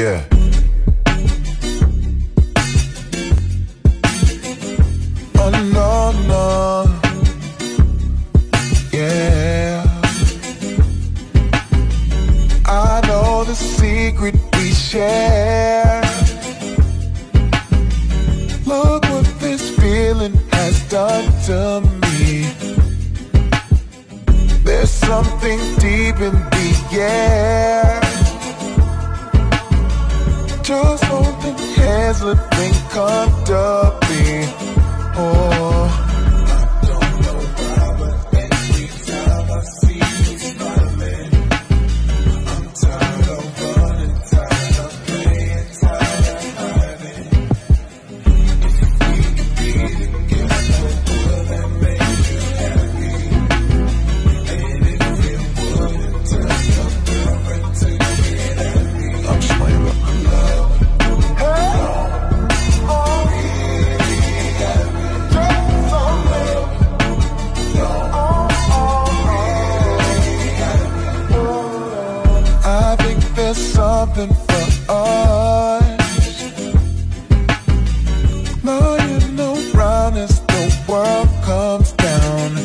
Yeah. Oh no, no. Yeah. I know the secret we share. Look what this feeling has done to me. There's something deep in the air. Just holding hands, living comfortably. Oh. Something for us. Lying around as the world comes down.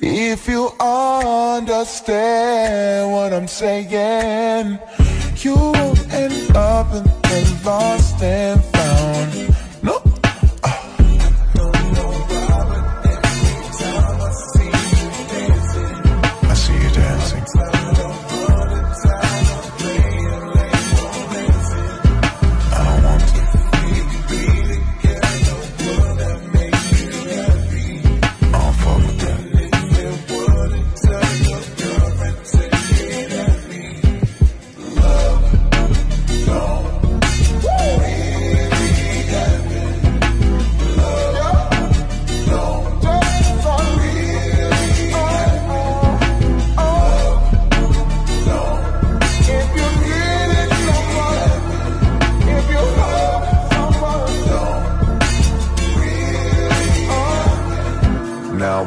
If you understand what I'm saying, you will end up in the lost and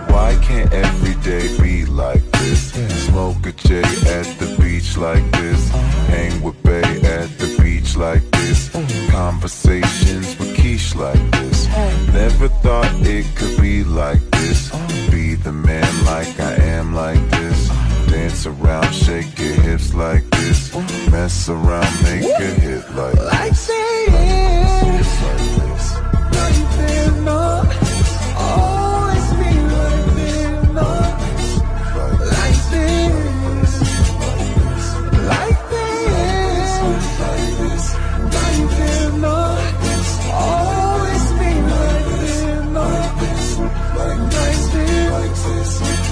why can't every day be like this? Smoke a J at the beach like this. Hang with Bay at the beach like this. Conversations with Keish like this. Never thought it could be like this. Be the man like I am like this. Dance around, shake your hips like this. Mess around, make a hit like this. voices.